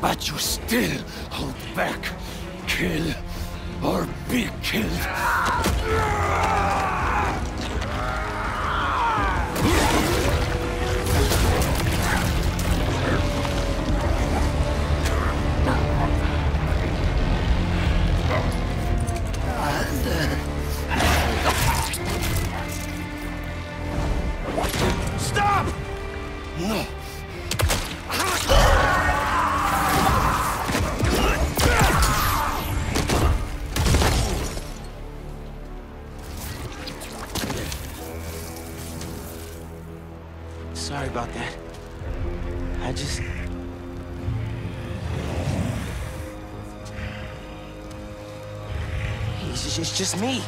But you still hold back. Kill or be killed. No. Sorry about that. I just... It's just, it's just me.